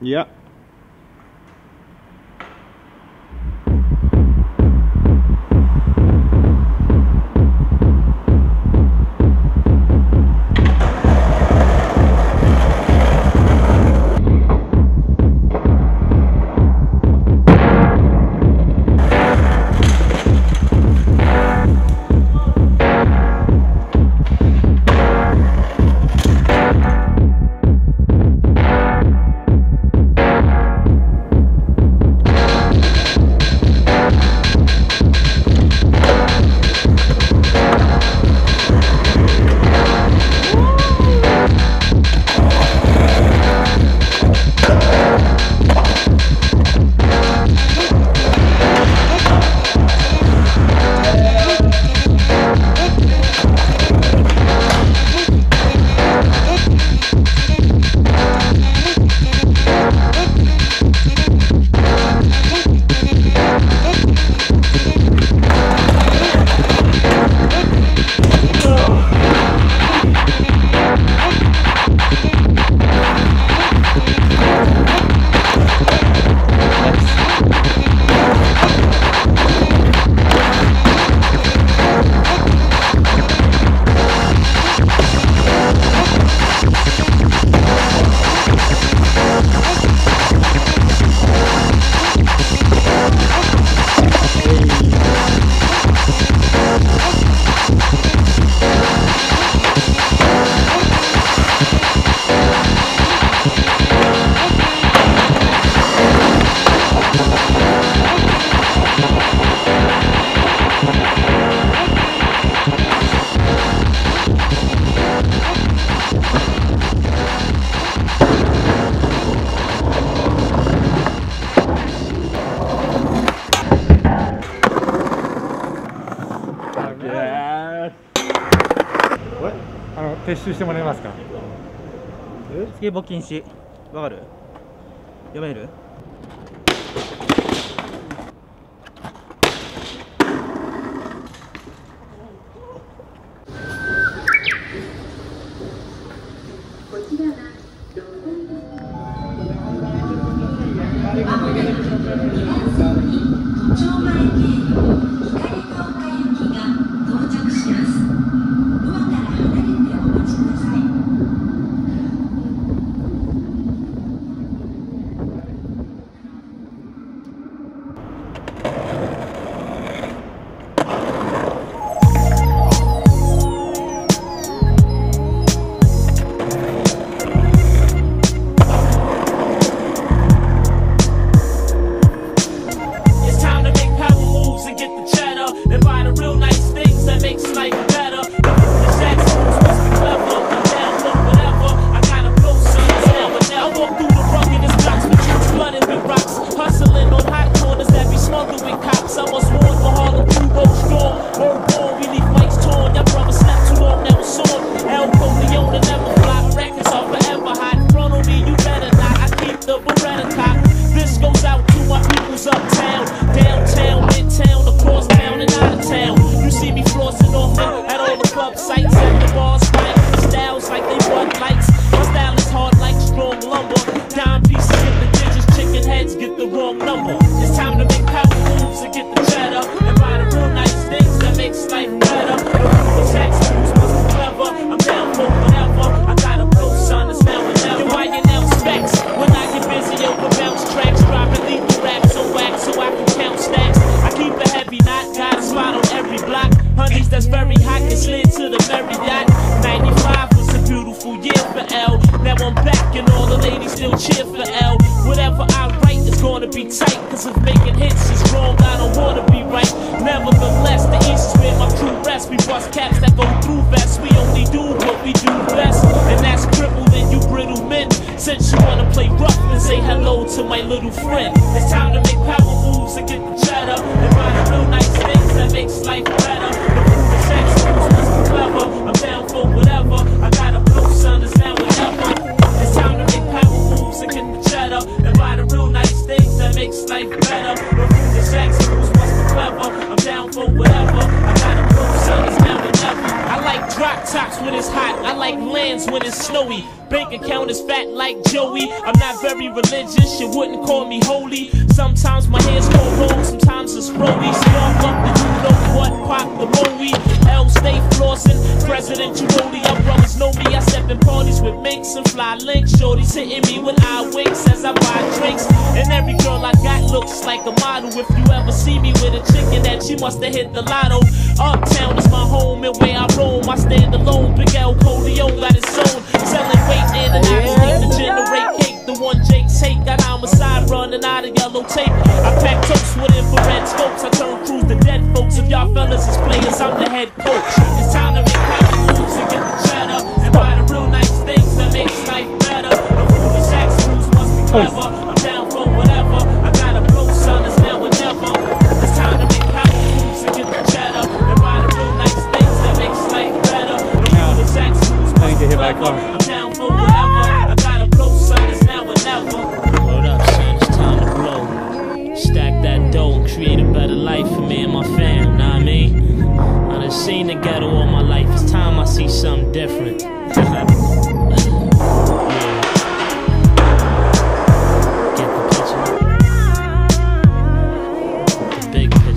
Yeah. 撤収してもらえますか？スケボー禁止。わかる？読める？bounce tracks, dropping lethal raps so wax so I can count stacks. I keep a heavy knot, got spot on every block. Honeys that's very hot can slid to the Marriott. 95 was a beautiful year for L. Now I'm back and all the ladies still cheer for L. Whatever I write is gonna be tight, cause if making hits is wrong, I don't wanna be right. Nevertheless, the East is where my crew rests, we bust caps. Since you wanna play rough and say hello to my little friend, it's time to make power moves and get the cheddar. And run through nice things that makes life better. The proof is next, clever. I'm down for when it's snowy. Bank account is fat like Joey. I'm not very religious, you wouldn't call me holy. Sometimes my hands go wrong, sometimes it's roly. Spark up the you know what, pop the Bowie. L stay flossing, President Girodi. Our brothers know me, I step in parties with minks and fly links. Shorty's hitting me when I winks as I buy drinks. And every girl I got looks like a model. If you ever see me with a chicken that she must have hit the lotto. Uptown is my home and where I roam. I stand alone, Big L Corleone got his own. Selling weight in and out of to generate cake. The one Jake take, got homicide running out of yellow tape. I pack toast with big picture.